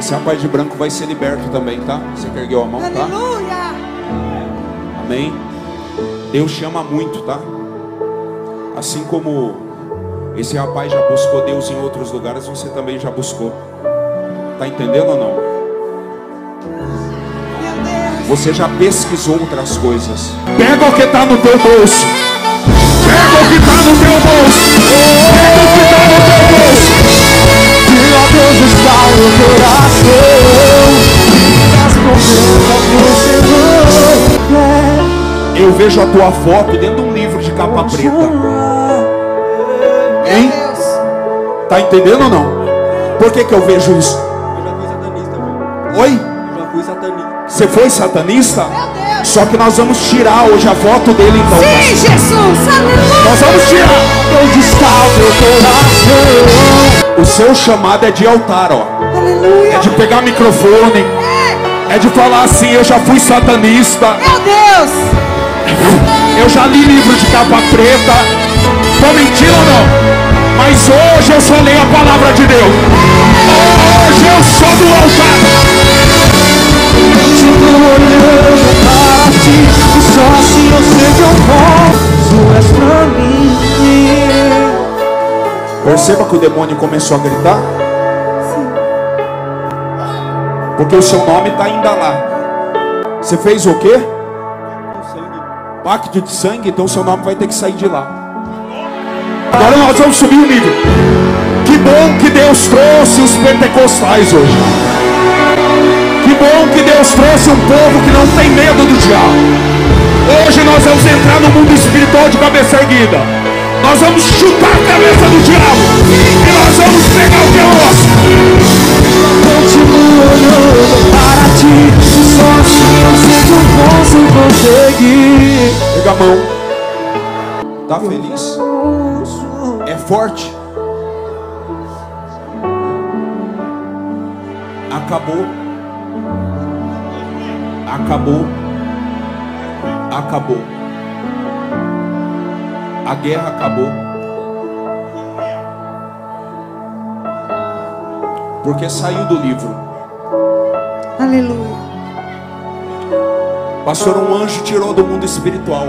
Esse rapaz de branco vai ser liberto também, tá? Você que ergueu a mão, tá? Aleluia. Amém. Deus chama muito, tá? Assim como esse rapaz já buscou Deus em outros lugares, você também já buscou. Tá entendendo ou não? Você já pesquisou outras coisas. Pega o que está no teu bolso. Pega o que está vejo a tua foto dentro de um livro de capa preta. Hein? Tá entendendo ou não? Por que, que eu vejo isso? Eu já fui satanista? Oi? Eu já fui satanista. Você foi satanista? Meu Deus. Só que nós vamos tirar hoje a foto dele então. Sim, Jesus. Aleluia. Nós vamos tirar. Onde está o coração O seu chamado é de altar, ó. Aleluia. É de pegar microfone. É de falar assim, eu já fui satanista. Meu Deus. Eu já li livro de capa preta. Tô mentindo ou não? Mas hoje eu só leio a palavra de Deus. Hoje eu sou do altar. Continuo olhando para ti só assim eu sei que eu posso És pra mim Perceba que o demônio começou a gritar. Porque o seu nome está ainda lá. Você fez o quê? Pacto de sangue, então seu nome vai ter que sair de lá. Agora nós vamos subir o nível. Que bom que Deus trouxe os pentecostais hoje. Que bom que Deus trouxe um povo que não tem medo do diabo. Hoje nós vamos entrar no mundo espiritual de cabeça erguida. Nós vamos chutar a cabeça do diabo. E nós vamos pegar o conseguir Pega a mão. Tá feliz? É forte. Acabou. Acabou. Acabou. A guerra acabou. Porque saiu do livro. Aleluia. Pastor, um anjo tirou do mundo espiritual.